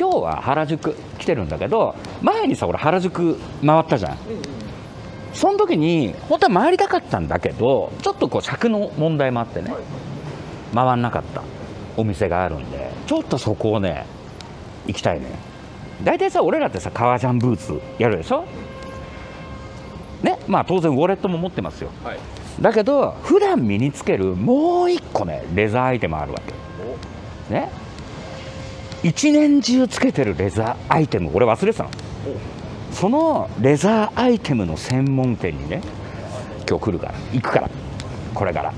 今日は原宿来てるんだけど前にさ俺原宿回ったじゃん。その時に本当は回りたかったんだけどちょっとこう尺の問題もあってね回んなかった。お店があるんでちょっとそこをね行きたいね。大体さ俺らってさ革ジャンブーツやるでしょ？ね？まあ当然ウォレットも持ってますよ。はい。だけど普段身につけるもう一個ねレザーアイテムあるわけ。ね？一年中つけてるレザーアイテム。俺忘れてたの。そのレザーアイテムの専門店にね今日来るから。行くから。これから。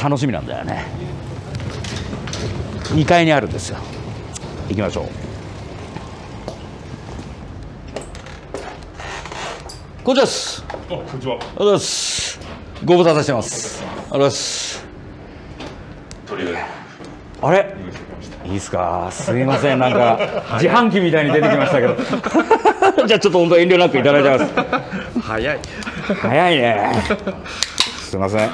楽しみなんだよね。2階にあるんですよ。行きましょう。こんにちはでこんにちは。ありがとうございます。ご無沙汰してます。ありがとうございます。とりあえあれ？いいっすか？すいません。なんか自販機みたいに出てきましたけど。じゃあちょっと本当遠慮なくいただいてます。ず早い。早いね。すいません。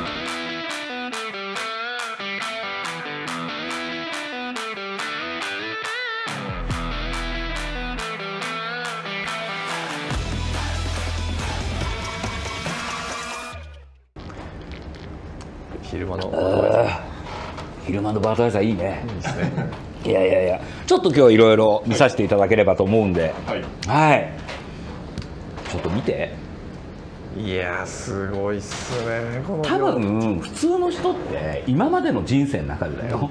昼間の昼間のバートアイザーいいね。いいですねいやいやいや。ちょっと今日いろいろ見させていただければと思うんで。はい。はい。ちょっと見て。いやーすごいっすね。この多分普通の人って今までの人生の中でだよ。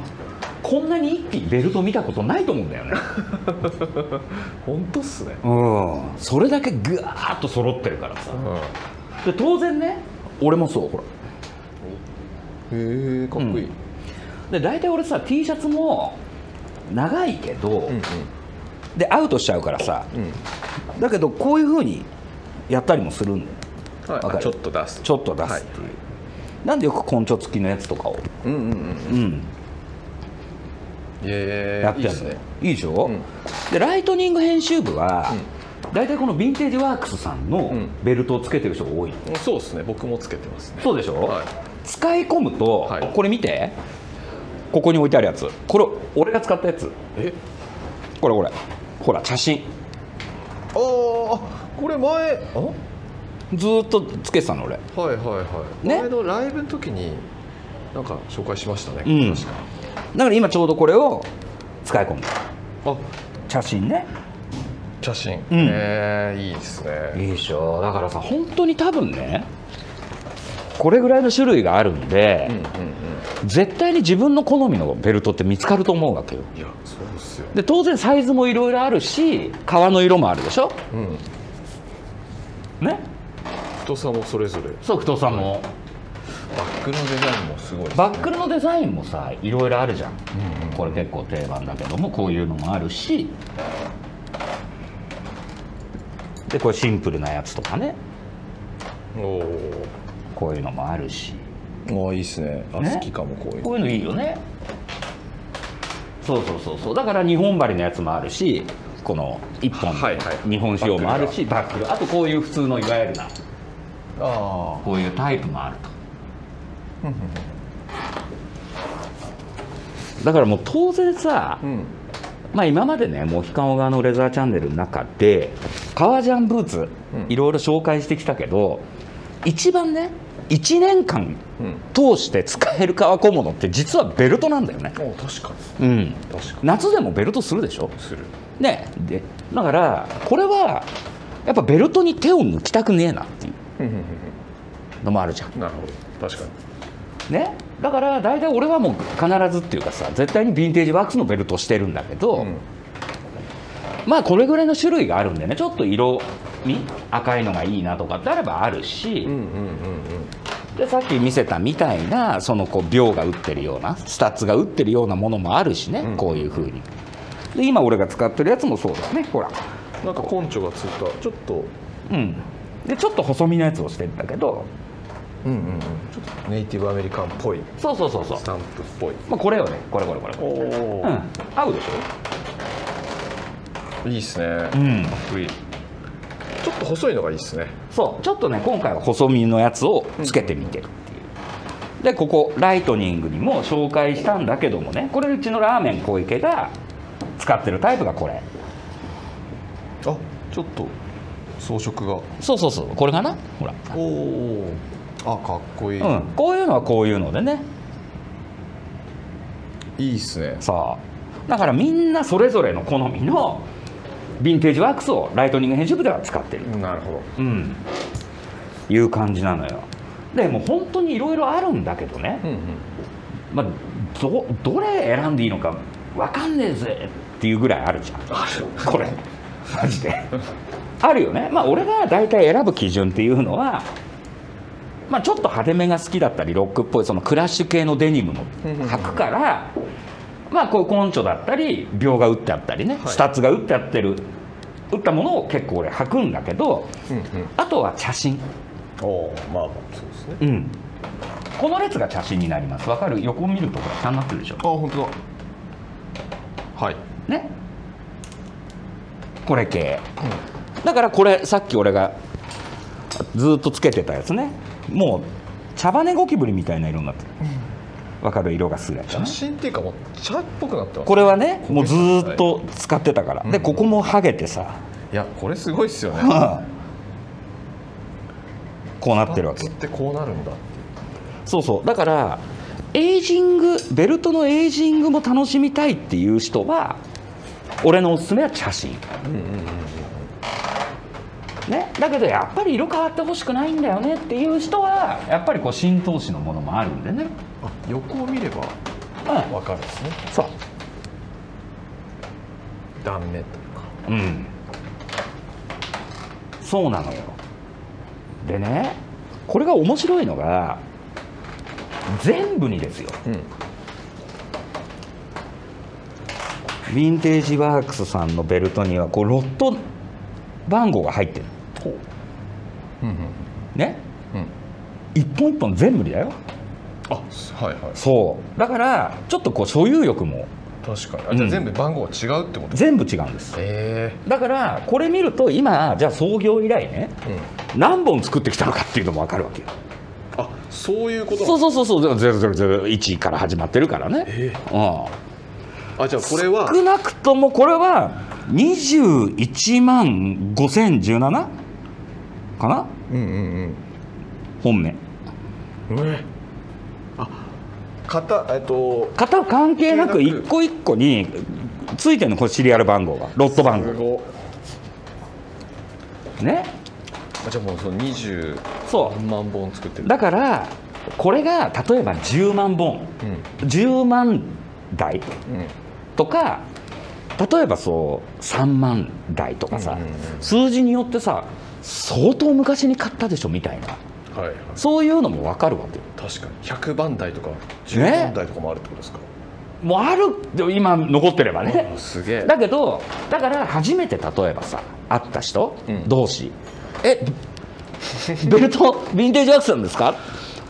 こんなに一気にベルト見たことないと思うんだよね。本当っすね。うん。それだけぐわーっと揃ってるからさ。うで当然ね俺もそうほら。んへえかっこいい、で大体俺さ T シャツも長いけど、うんうん。でアウトしちゃうからさうん。だけどこういうふうにやったりもするんはい。ちょっと出す。ちょっと出すっていう、なんでよく根性付きのやつとかを、うんうんうんうん、えやってるの？いいっすね。いいでしょ、うん。でライトニング編集部は、大体このヴィンテージワークスさんのん。ベルトをつけてる人が多い、そうですね。僕もつけてますね。そうでしょ、はい。使い込むと、はい。これ見てここに置いてあるやつ。これ俺が使ったやつ。え？これこれ。ほら写真。ああこれ前。ずーっとつけてたの俺。いはいはい、ね？前のライブの時になんか紹介しましたね、うん。確か。だから今ちょうどこれを使い込むあ。写真ね。写真、うん。えー、いいですね。いいでしょ。だからさ本当に多分ねこれぐらいの種類があるんでうん、うん絶対に自分の好みのベルトって見つかると思うわけよ。うんいやそうですよ。で当然サイズもいろいろあるし革の色もあるでしょ？うん。ね？太さもそれぞれ。そう太さも。バックのデザインもすごいですね。バックルのデザインもさいろいろあるじゃん。うんうん。これ結構定番だけどもこういうのもあるし。でこれシンプルなやつとかね。おこういうのもあるしおいいですね。あね？好きかもこういう。こういうのいいよね。そうそうそうそう。だから日本針のやつもあるしこの1本はいはい。日本仕様もあるしバックルあとこういう普通のいわゆるなあこういうタイプもあると。だからもう当然さ、うん。まあ、今までねモヒカン小川のレザーチャンネルの中で革ジャンブーツうん。いろいろ紹介してきたけど、一番ね1年間うん通して使える革小物って実はベルトなんだよね、お確かうん、に確か夏でもベルトするでしょ？にする。ね。でだからこれはやっぱベルトに手を抜きたくねえなっていううんうんのもあるじゃん。うんなるほど。確かに。ね。だから大体俺はもう必ずっていうかさ絶対にヴィンテージワークスのベルトをしてるんだけど、うん。まあこれぐらいの種類があるんでねちょっと色味赤いのがいいなとかってあればあるし、うんうんうんでさっき見せたみたいなそのこう鋲が打ってるようなスタッズが打ってるようなものもあるしね、うん。こういう風に。で今俺が使ってるやつもそうだねほら。うんなんか根性がついたちょっと。うん。でちょっと細身のやつをしてるんだけどうんうんうん。ちょっとネイティブアメリカンっぽい。そうそうそうそう。スタンプっぽい。まあこれよね。これこれこれ。おおうん。合うでしいいっすね。ょうん。かっこいいちょっと細いのがいいっすね。そうちょっとね今回は細身のやつをつけてみてるっていう、でここライトニングにも紹介したんだけどもねこれうちのラーメン小池が使使ってるタイプがこれ。あちょっと装飾が。そうそうそうこれかな？ほら、おおあかっこいい、うん、こういうのはこういうのでね。いいっすね。さあだからみんなそれぞれの好みのヴィンテージワークスをライトニング編集部では使ってるなるほど。うん。いう感じなのよ。でもう本当にいろいろあるんだけどね、うんうん。まあ、どどれ選んでいいのか分かんねえぜっていうぐらいあるじゃん。これ。マジで。あるよね。まあ俺が大体選ぶ基準っていうのはまあちょっと派手めが好きだったりロックっぽいそのクラッシュ系のデニムも履くからまあこういうコンチョだったり鋲が打ってあったりね、はい。スタッズが打ってあってる打ったものを結構俺履くんだけどうんうん。あとは茶芯おおまあまあそうですね。うん。この列が茶芯になります。わかる？横を見るとこれ茶になってるでしょ。あ本当だ。はい、ね。これ系。だからこれさっき俺がずっとつけてたやつね。もう茶羽ゴキブリみたいな色になってるわかる色がするやつね写真っていうかもう茶っぽくなってますこれはねもうずーっと使ってたから。でここもハゲてさ。いやこれすごいっすよね。こうなってるわけ。ってこうなるんだそうそう。だからエイジングベルトのエイジングも楽しみたいっていう人は俺のおすすめは茶芯うんうんうんね、だけどやっぱり色変わってほしくないんだよねっていう人はやっぱりこう浸透紙のものもあるんでね、あ横を見ればうん、わかるんですね。そう。断面というか。うん。そうなのよ。でねこれが面白いのが全部にですよ。うん。ヴィンテージワークスさんのベルトにはこうロット番号が入ってるほう。うんうんね？うん。一本一本全部にだよ。あはいはい。そう。だからちょっとこう所有欲も。確かに。あじゃあ全部番号が違うってこと？全部違うんです。へだからこれ見ると今じゃあ創業以来ねえうん。何本作ってきたのかっていうのも分かるわけよ。あそういうことそうそうそうそう。0001から始まってるからね、え。うん、あじゃあこれは？少なくともこれは21万5017かな？うんうん本命うんえあ型えっと。型関係なく一個一個についてるのこれシリアル番号がロット番号。ね？あじゃあもうその20そ万本作ってる。うだからこれが例えば10万本。うん。10万台。うん。とか例えばそう3万台とかさ、数字によってさ相当昔に買ったでしょみたいな。はいはい。そういうのも分かるわけよ。確かに。100番台とかね。10番台とかもあるってことですか、もうある。今残ってればね。あすげえ。だけどだから初めて例えばさ会った人、うん。同士。え？ベルトヴィンテージワークスなんですか？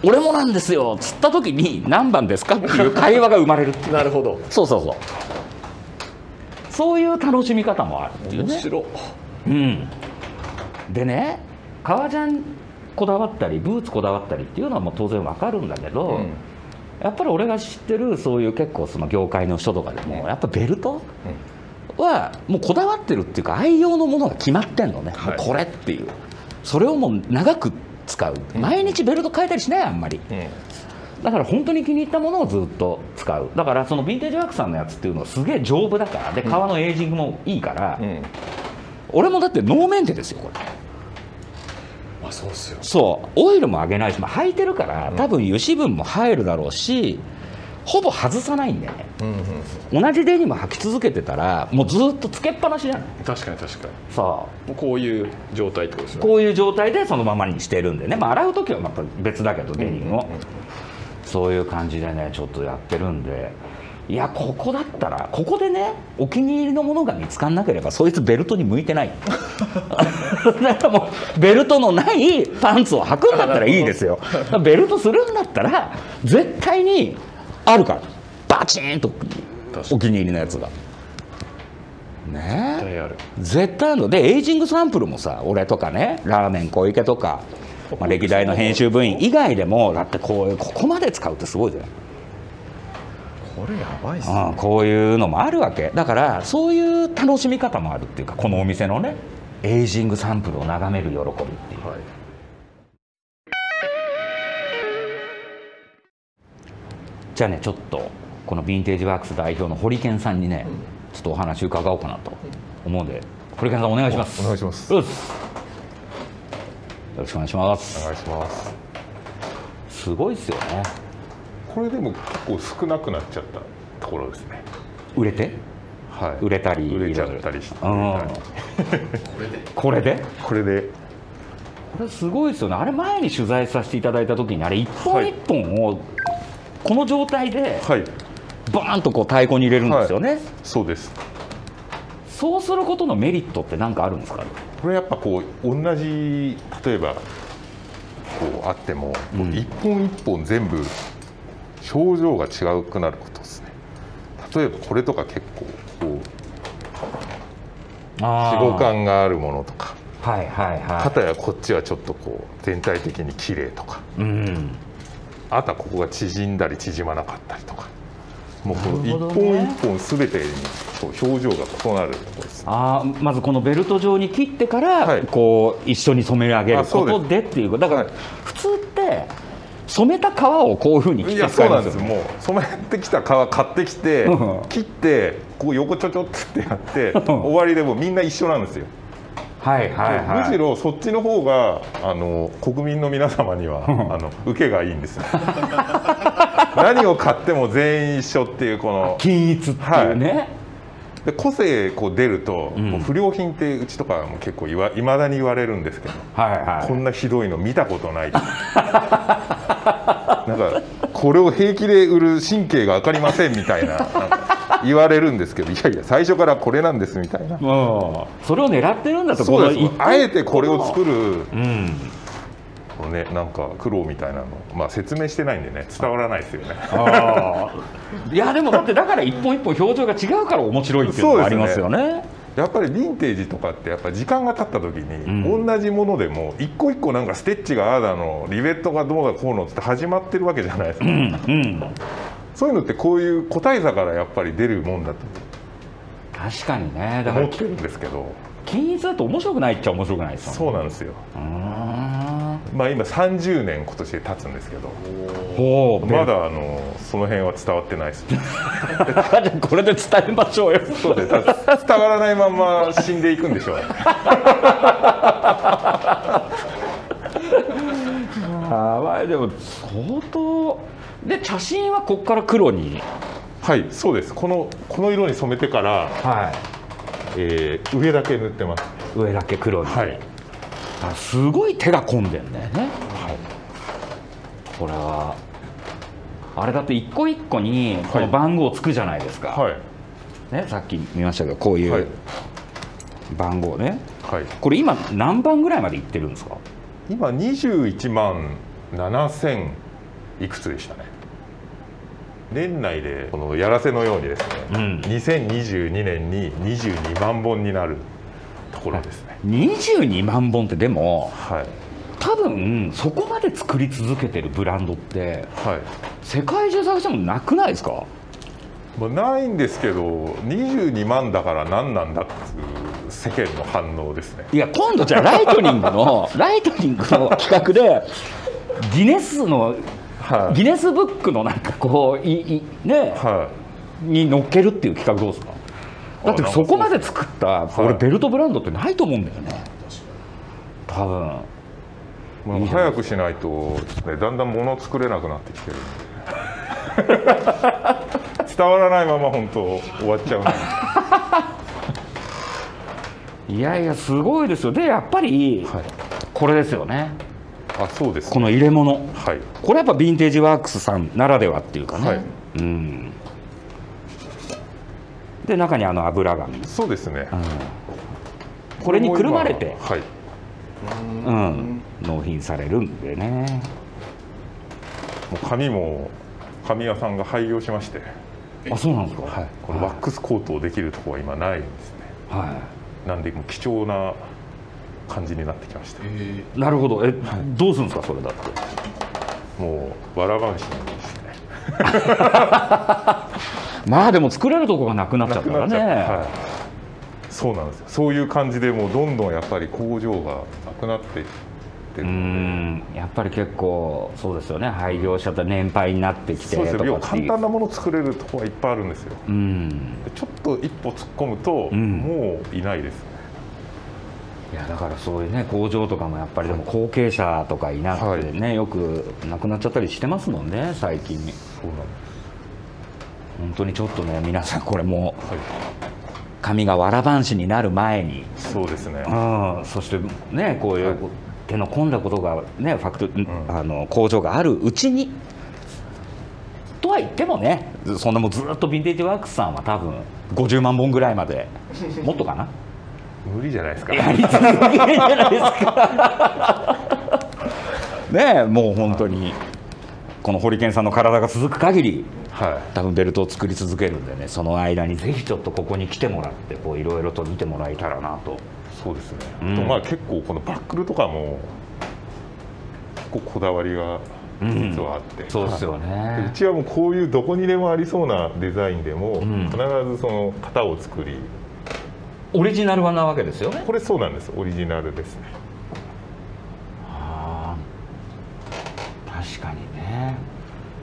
俺もなんですよ。つった時に何番ですかっていう会話が生まれる なるほど。そうそうそう。そういう楽しみ方もあるっていうね。面白。うん、でね革ジャンこだわったりブーツこだわったりっていうのはもう当然わかるんだけど、うん。やっぱり俺が知ってるそういう結構その業界の人とかでもやっぱベルトはもうこだわってるっていうか愛用のものが決まってんのね、はい。これっていう。それをもう長く使う。毎日ベルト変えたりしないあんまり。うん。だから本当に気に入ったものをずっと使う。だからそのヴィンテージワークさんのやつっていうのはすげえ丈夫だから。で革のエイジングもいいから、うん。俺もだってノーメンテですよこれあそうっすよ。そう。オイルも上げないし、まあ、履いてるからうん。多分油脂分も入るだろうしほぼ外さないんだよね。うんうん同じデニム履き続けてたらもうずっとつけっぱなしじゃない確かに確かに。さもうこういう状態ってことですよね。あこういう状態でそのままにしてるんでね、まあ、洗う時はまた別だけどデニムを、うんうんうん。そういう感じでねちょっとやってるんでいやここだったらここでねお気に入りのものが見つかんなければそいつベルトに向いてない。だからもうベルトのないパンツを履くんだったらいいですよ。ベルトするんだったら絶対にあるから。バチーンとお気に入りのやつが。ね？絶対ある。絶対あるの。でエイジングサンプルもさ俺とかねラーメン小池とか、まあ、歴代の編集部員以外でもだってこういうここまで使うってすごいじゃない？これやばいっすうん、こういうのもあるわけ。だからそういう楽しみ方もあるっていうかこのお店のねエイジングサンプルを眺める喜びっていう。はい。じゃあねちょっとこのヴィンテージワークス代表の堀健さんにねちょっとお話伺おうかなと思うんで堀健さんお願いします。お願いします。よろしくお願いします。お願いします。すごいっすよねこれでも結構少なくなっちゃったところですね。売れて？はい。売れたり売れちゃったりして。うん。これで？これで？これすごいですよね。あれ前に取材させていただいた時にあれ一本一本をこの状態ではい。バーンとこう太鼓に入れるんですよね、そうです。そうすることのメリットって何かあるんですか？これやっぱこう同じ例えばこうあっても、一本一本全部表情が違うくなることですね。例えばこれとか結構こうあ脂肪感があるものとか。はいはいは肩やこっちはちょっとこう全体的に綺麗とか。いうん。あとはここが縮んだり縮まなかったりとか。もうこの一本ね。一本すべてにこう表情が異なるところですあーまずこのベルト状に切ってから、はい。こう一緒に染め上げることでっていう。だから、はい。普通って染めた皮をこういうふうに切っていや使いまそうなんですすよ。ねもう染めてきた皮買ってきてうん。切ってこう横ちょちょってやってん。終わりでもうみんな一緒なんですよ、はいはいはい。むしろそっちの方があの国民の皆様にはあの受けがいいんですよ。何を買っても全員一緒っていうこの均一っていうね、で個性こう出ると、う不良品ってうちとかも結構いわいまだに言われるんですけどはいはい。こんなひどいの見たことない。なんかこれを平気で売る神経が分かりませんみたいな言われるんですけどいやいや最初からこれなんですみたいな。うん。それを狙ってるんだとそうです。あえてこれを作るうん。このねなんか苦労みたいなのまあ説明してないんでね伝わらないですよね。いやでもだってだから一本一本表情が違うから面白いっていうのがありますよね。やっぱりヴィンテージとかってやっぱ時間が経った時に、うん。同じものでも一個一個なんかステッチがああだのリベットがどうだこうのって始まってるわけじゃないですか、うんうん。そういうのってこういう個体差からやっぱり出るもんだと。確かにね。だから思ってるんですけど。均一だと面白くないっちゃ面白くないですよね。そうなんですよ。うーんまあ今30年今年で経つんですけど。まだあのその辺は伝わってないです。これで伝えましょうよ。そうでだ伝わらないまま死んでいくんでしょう。ね あまあでも相当で写真はここから黒に。はいそうです。このこの色に染めてから、はえー上だけ塗ってます。い上だけ黒に、はい。あすごい手が込んでんだよね、これはあれだって一個一個にこの番号つくじゃないですか、はい。ね、さっき見ましたけどこういはい。う番号ね、はい。これ今何番ぐらいまでいってるんですか？今21万7000いくつでしたね。年内でこのやらせのようにですね、うん。2022年に22万本になるところですね。22万本ってでもはい。多分そこまで作り続けてるブランドってはい。世界中探してもなくないですか？まあ、ないんですけど22万だから何なんだっていう世間の反応ですね。いや今度じゃあライトニングの ライトニングの企画でギネスのはい。ギネスブックのなんかこういいねはに乗っけるっていう企画どうですかだってそこまで作ったはい。俺ベルトブランドってないと思うんだよね。多分。早くしないと、ね、だんだん物作れなくなってきてる。伝わらないまま本当終わっちゃう いやいやすごいですよ。でやっぱりはい。これですよね。あそうですこの入れ物。はい。これやっぱヴィンテージワークスさんならではっていうかね、はい。うんで中にあの油紙、そうですね、うん。これにくるまれて、はい。うん、納品されるんでね。もう紙も紙屋さんが廃業しまして、あそうなんですか？はい、このワックスコートをできるところは今ないんですね。はなんでもう貴重な感じになってきましていなるほど。え、どうするんですか？それだって。もうわらばんしにですね まあでも作れるとこがなくなっちゃったからね。そうなんですよ。そういう感じでもうどんどんやっぱり工場がなくなっていってうるん。やっぱり結構そうですよね。廃業しちゃった年配になってきてそうですよ。簡単なものを作れるところはいっぱいあるんですよ。うん。でちょっと一歩突っ込むと、うん。もういないです。ねいやだからそういうね工場とかもやっぱりでも後継者とかいなくてね、よくなくなっちゃったりしてますもんね最近そうなんで本当にちょっとね皆さんこれもうす、はい、紙がわらばんしになる前に、そうですね。うん、そしてねこういうはい手の込んだことがねファクト、ん。あの工場があるうちに。とは言ってもねそんなもうずっとヴィンテージワークスさんは多分50万本ぐらいまで。もっとかな？無理じゃないですか。やり続けるじゃないですか。ねえもう本当にこのホリケンさんの体が続く限りは多分ベルトを作り続けるんでねその間にぜひちょっとここに来てもらってこういろいろと見てもらえたらなと。いそうですね、うん。まあ結構このバックルとかも結構こだわりが実はあって、そうですよはい。でうねちはもうこういうどこにでもありそうなデザインでも、ん。必ずその型を作り。オリジナルはなわけですよね。これそうなんです。オリジナルですねあー確かにね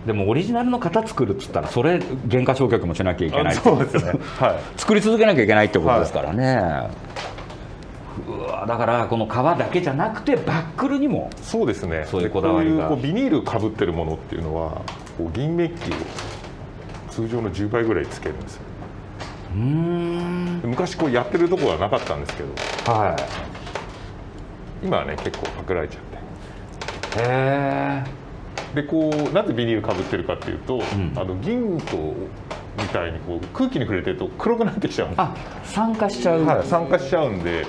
でもオリジナルの型作るっつったらそれ原価償却もしなきゃいけないあそうですね。はい。作り続けなきゃいけないってことですからね、うわだからこの革だけじゃなくてバックルにもそうですね。そういうこだわりが。でこういうこうビニールかぶってるものっていうのはこう銀メッキを通常の10倍ぐらいつけるんですよ。うーん。で昔こうやってるとこはなかったんですけど。は今はね結構パクられちゃって。いへえでこうなぜビニールかぶってるかっていうと、ん。あの銀とみたいにこう空気に触れてると黒くなってきちゃうんあ酸化しちゃう、はい、酸化しちゃうんで。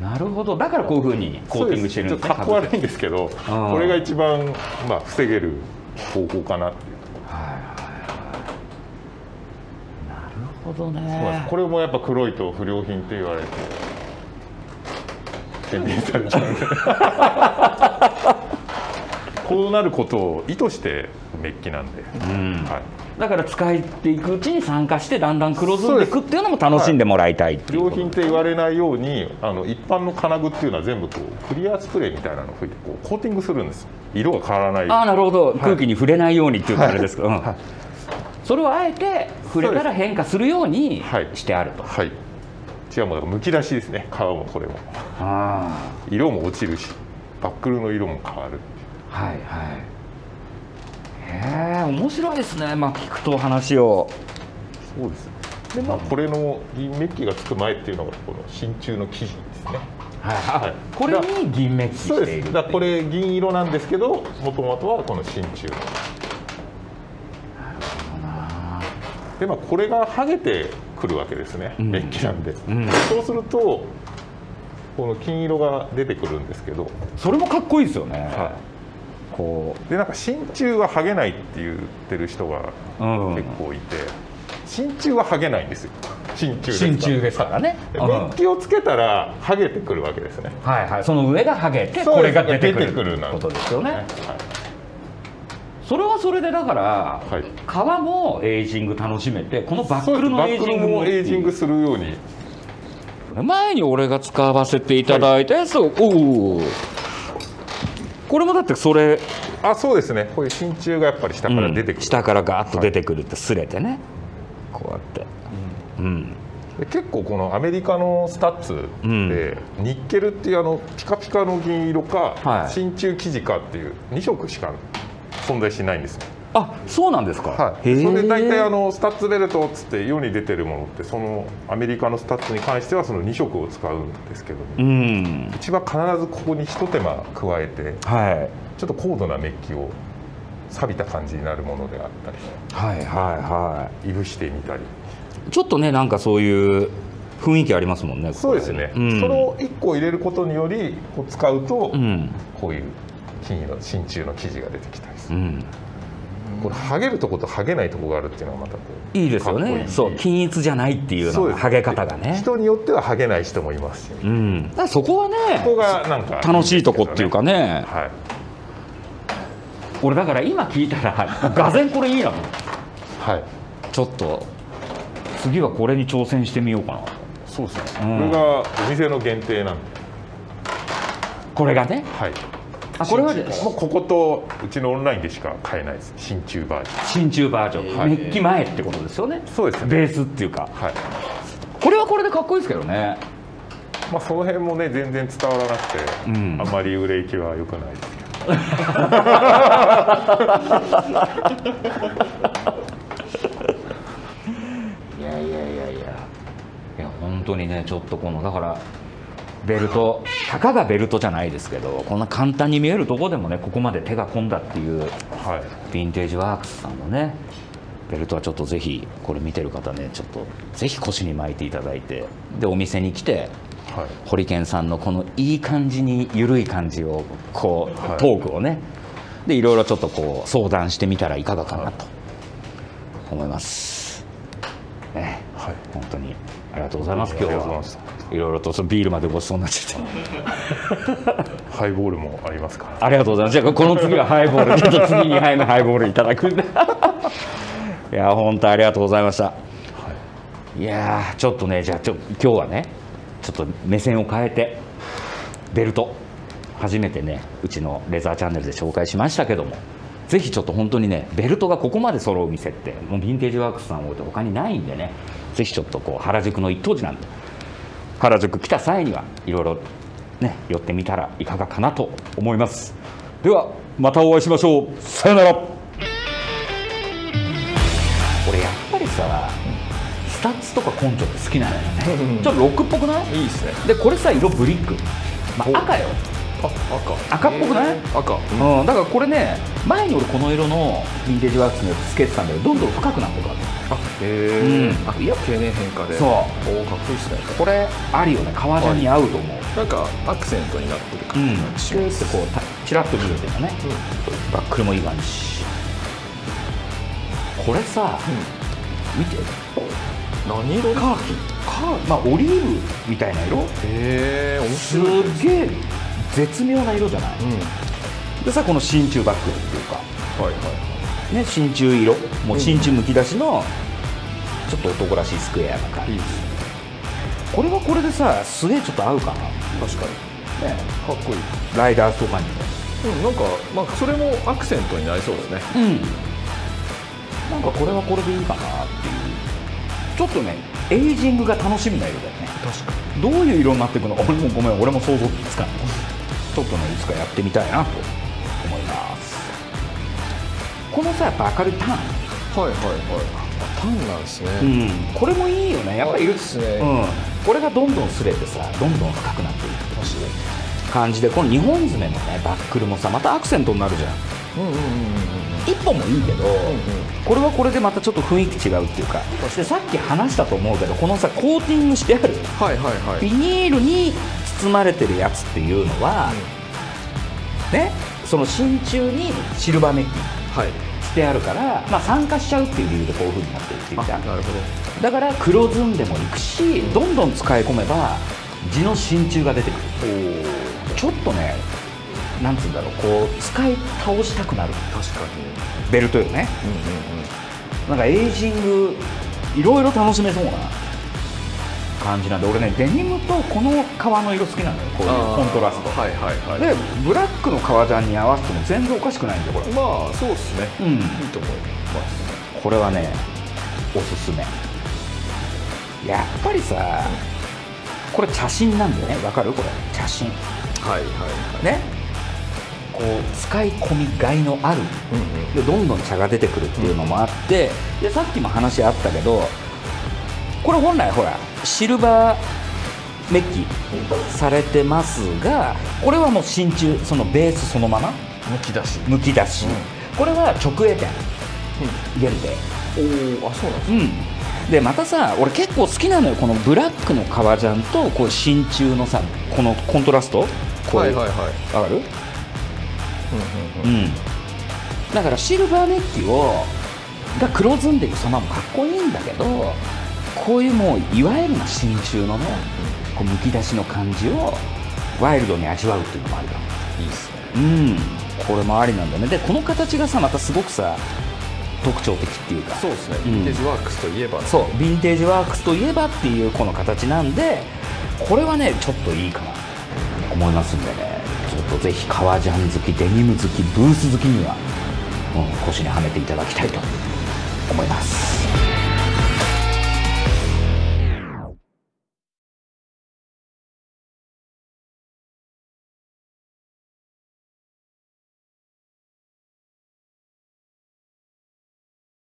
なるほど。だからこういうふうにコーティングしてるんですねかっこ悪いんですけどうんこれが一番、まあ、防げる方法かなっていうほどね。これもやっぱ黒いと不良品って言われて検定されちゃうんでこうなることを意図してメッキなんで、うん。はい、だから使っていくうちに酸化してだんだん黒ずんでいくっていうのも楽しんでもらいたいいうこと。品って言われないようにあの一般の金具っていうのは全部こうクリアスプレーみたいなのを吹いてこうコーティングするんです色が変わらない。ああなるほど、空気に触れないようにっていうとあれですけど、うん。はい。それをあえて触れたら変化するようにはい。してあると、はい。違うもうむき出しですね。皮もこれも。あ色も落ちるしバックルの色も変わる。あはいはい。へえ面白いですね。まあ聞くと話を。そうですでまあこれの銀メッキがつく前っていうのがこの真鍮の生地ですね。はい、はい。これに銀メッキそうですだこれ銀色なんですけどもともとはこの真鍮でまあこれが剥げてくるわけですね、うん。メッキなんで、ん。そうするとこの金色が出てくるんですけど、それもかっこいいですよね、はこい、でなんか真鍮は剥げないって言ってる人が結構いて、真鍮は剥げないんですよ。真鍮真鍮ですからね、メッキをつけたら剥げてくるわけですね。はいはい。その上が剥げてこれが出てくることですよね。はい。それはそれでだから、はい。革もエイジング楽しめてこのバックルのエイジングももエイジングするように。前に俺が使わせていただいたやつを、おおこれもだってそれ、あそうですね。こういう真鍮がやっぱり下から出てくる、下からガーッと出てくるってすれてね、こうやって、うん、で結構このアメリカのスタッズうん。で、ニッケルっていうあのピカピカの銀色か、はい。真鍮生地かっていう2色しか存在しないんですよ、あそうなんですか、はい、それで大体あのスタッズベルトっつって世に出てるものってそのアメリカのスタッズに関してはその2色を使うんですけども、うん。うちは必ずここにひと手間加えてはい。ちょっと高度なメッキを錆びた感じになるものであったり。はいはいはい。ぶしてみたり。ちょっとねなんかそういう雰囲気ありますもんねそうですね、うん、それを1個入れることによりこう使うと、うん。こういう金色真鍮の生地が出てきたりする、うんこれ剥げるとこと剥げないとこがあるっていうのがまたこういいですよね。そう均一じゃないっていうのが剥げ方がね。人によっては剥げない人もいますし、うん。そこはねここがなんか楽しいとこっていうかね。はい。俺だから今聞いたらがぜんこれいいなとはい。ちょっと次はこれに挑戦してみようかな。そうですね、うん。これがお店の限定なんで。これがね？はいあこれはもうこことうちのオンラインでしか買えないです。真鍮バージョ真鍮バージョン、はい。メッキ前ってことですよね。ンそうですね。ベースっていうか。はい。これはこれでかっこいいですけどね。まあその辺もね全然伝わらなくて、うん。あんまり売れ行きは良くないですけど。いやいやいやいや。いや本当にねちょっとこのだからベルトたかがベルトじゃないですけどこんな簡単に見えるとこでもねここまで手が込んだっていうはい。ヴィンテージワークスさんのねベルトはちょっとぜひこれ見てる方ねちょっとぜひ腰に巻いていただいてでお店に来てはい。ホリケンさんのこのいい感じに緩い感じをこう、はい。トークをねでいろいろちょっとこう相談してみたらいかがかなと思います、ね。はい。本当にありがとうございますあ今日はいろいろとそのビールまでごちそうになっちゃって。ハイボールもありますからありがとうございます。じゃあこの次はハイボール。ちょっと次2杯目ハイボールいただくんで いや本当ありがとうございました。い。やーちょっとねじゃあちょ今日はねちょっと目線を変えてベルト初めてねうちのレザーチャンネルで紹介しましたけどもぜひちょっと本当にねベルトがここまで揃う店ってもうヴィンテージワークスさんを置いて他にないんでねぜひちょっとこう原宿の一等地なんで原宿来た際にはいろいろね寄ってみたらいかがかなと思います。ではまたお会いしましょう。さよなら。俺やっぱりさスタッズとかコンチョって好きなのよね。ちょっとロックっぽくない？いいですね。でこれさ色ブリック、まあ、赤よ。あ赤。赤。っぽくない？赤。うん、だからこれね前に俺この色のヴィンテージワークスのやつつけてたんだけどどんどん深くなってくるわあへえうん。あいや経年変化で。そう。おーかっこいいですね。けこれあるよね。革ジャンに合うと思う、なんかアクセントになってるうん。感じがしってこうたチラッと見るけどね。バックルもいい感じ。これさ、見て。何色カーキ。カーまあオリーブみたいな色。へえ面す白いげえ絶妙な色じゃない、うん。でさこの真鍮バッグっていうか。はいはいね真鍮色。もう真鍮むき出しのちょっと男らしいスクエアな感じ。いいです。ねこれはこれでさすげえちょっと合うかな、ね、確かに。かっこいい。ライダースとかにうんなんかまあそれもアクセントになりそうですね。もうん。なんかこれはこれでいいかなっていう。ちょっとねエイジングが楽しみな色だよね。確かどういう色になっていくの？か俺もごめん俺も想像つかないちょっとねいつかやってみたいなと思います。このさやっぱ明るいターン。にはいはいはい。あタンなんですね。うん、これもいいよね。やっぱりね。うん、これがどんどん擦れてさどんどん深くなっていく感じでこの2本爪のねバックルもさまたアクセントになるじゃん。うんうんうんうん1本もいいけど、うんこれはこれでまたちょっと雰囲気違うっていうか。でさっき話したと思うけどこのさコーティングしてある。はいはいはい。ビニールに包まれてるやつっていうのは、ねその真鍮にシルバーメッキはい。してあるから、まあ、酸化しちゃうっていう理由でこういう風になってるっていうじゃんなるほど。だから黒ずんでもいくしどんどん使い込めば地の真鍮が出てくる。ちょっとねなんつうんだろうこう使い倒したくなる。確かに。ベルトよね。うんうんうん。なんかエイジングいろいろ楽しめそうな感じなんで俺ねデニムとこの革の色好きなのよこういうコントラスト。はいはいはい。でブラックの革ジャンに合わせても全然おかしくないんでこれ。まあそうですね。うん。いいと思います。これはねおすすめ。やっぱりさこれ茶芯なんだよね。わかる？これ。茶芯はいはいはい。ね。こう使い込みがいのある。うんうん。でどんどん茶が出てくるっていうのもあって、でさっきも話あったけどこれ本来ほらシルバーメッキされてますがこれはもう真鍮そのベースそのまま？むき出し。むき出し、これは直営店限定おおあそうなんですうん。でまたさ俺結構好きなのよこのブラックの革ジャンとこう真鍮のさこのコントラスト？こうはいはいはい。わかる？うんうんうん。うん。だからシルバーメッキをが黒ずんでいく様もかっこいいんだけどこういうもういわゆるな真鍮のねこうむき出しの感じをワイルドに味わうっていうのもあるかもいいですね。うん。これもありなんだね。でこの形がさまたすごくさ特徴的っていうか。そうですね、うん。ヴィンテージワークスといえば。そう。ヴィンテージワークスといえばっていうこの形なんでこれはねちょっといいかなと思いますんでね。ちょっとぜひ革ジャン好きデニム好きブーツ好きには、うん、腰にはめていただきたいと思います